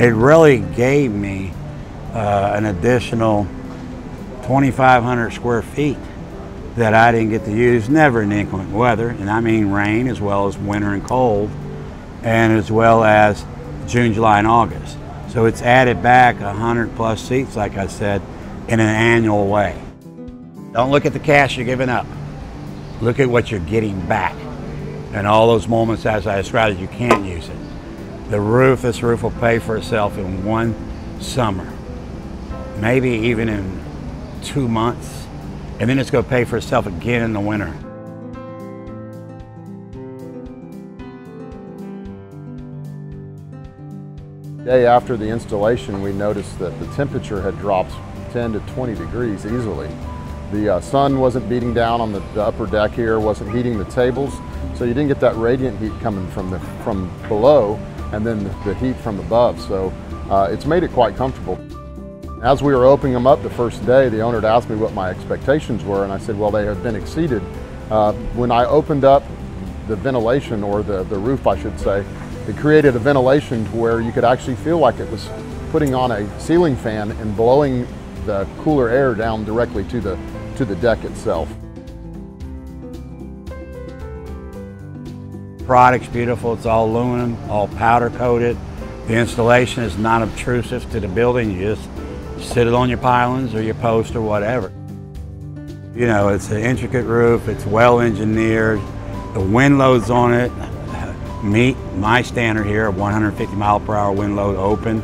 it really gave me uh, an additional 2,500 square feet that I didn't get to use, never in inclement weather, and I mean rain as well as winter and cold, and as well as June, July, and August. So it's added back 100 plus seats, like I said, in an annual way. Don't look at the cash you're giving up. Look at what you're getting back. And all those moments, as I described, you can't use it. The roof, this roof will pay for itself in one summer, maybe even in two months, and then it's going to pay for itself again in the winter. Day after the installation, we noticed that the temperature had dropped 10 to 20 degrees easily. The uh, sun wasn't beating down on the, the, upper deck here, wasn't heating the tables, so you didn't get that radiant heat coming from, the, from below and then the, heat from above. So uh, it's made it quite comfortable. As we were opening them up the first day, the owner had asked me what my expectations were, and I said, well, they have been exceeded. Uh, when I opened up the ventilation, or the, the roof, I should say, it created a ventilation to where you could actually feel like it was putting on a ceiling fan and blowing the cooler air down directly to the, to the deck itself. Product's beautiful, it's all aluminum, all powder coated. The installation is not obtrusive to the building, you just sit it on your pilings or your post or whatever. You know, it's an intricate roof, it's well engineered, the wind loads on it meet my standard here of 150 mile per hour wind load open.